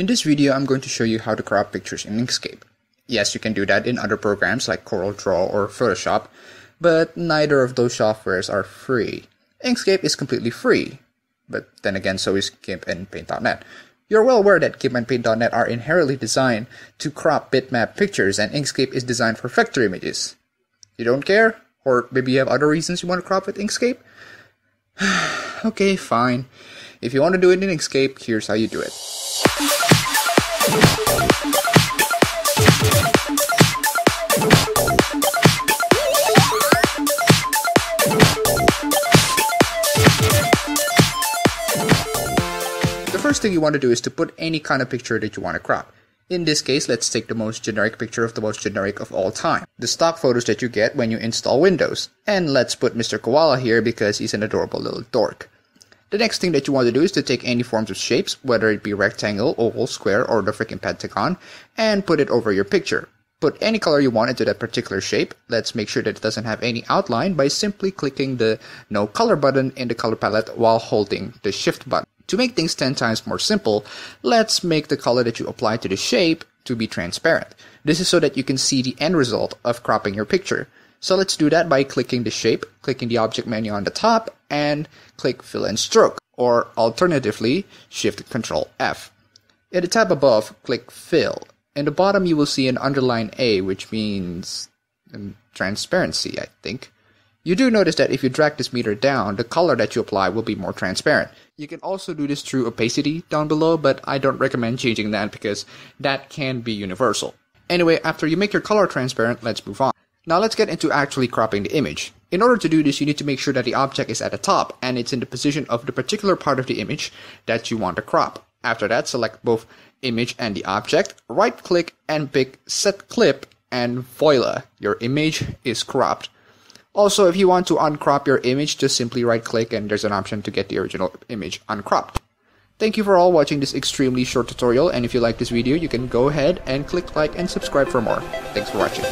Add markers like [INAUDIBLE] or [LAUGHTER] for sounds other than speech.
In this video, I'm going to show you how to crop pictures in Inkscape. Yes, you can do that in other programs like CorelDRAW or Photoshop, but neither of those softwares are free. Inkscape is completely free, but then again, so is GIMP and Paint.net. You're well aware that GIMP and Paint.net are inherently designed to crop bitmap pictures, and Inkscape is designed for vector images. You don't care? Or maybe you have other reasons you want to crop with Inkscape? [SIGHS] okay, fine. If you want to do it in Inkscape, here's how you do it. The first thing you want to do is to put any kind of picture that you want to crop. In this case, let's take the most generic picture of the most generic of all time. The stock photos that you get when you install Windows. And let's put Mr. Koala here because he's an adorable little dork. The next thing that you want to do is to take any forms of shapes, whether it be rectangle, oval, square, or the freaking pentagon, and put it over your picture. Put any color you want into that particular shape. Let's make sure that it doesn't have any outline by simply clicking the no color button in the color palette while holding the shift button. To make things 10 times more simple, let's make the color that you apply to the shape to be transparent. This is so that you can see the end result of cropping your picture. So let's do that by clicking the shape, clicking the object menu on the top, and click fill and stroke, or alternatively, shift control F. In the tab above, click fill. In the bottom, you will see an underline A, which means um, transparency, I think. You do notice that if you drag this meter down, the color that you apply will be more transparent. You can also do this through opacity down below, but I don't recommend changing that because that can be universal. Anyway, after you make your color transparent, let's move on. Now let's get into actually cropping the image. In order to do this, you need to make sure that the object is at the top and it's in the position of the particular part of the image that you want to crop. After that, select both image and the object, right click and pick set clip and voila, your image is cropped. Also, if you want to uncrop your image, just simply right click and there's an option to get the original image uncropped. Thank you for all watching this extremely short tutorial and if you like this video, you can go ahead and click like and subscribe for more. Thanks for watching.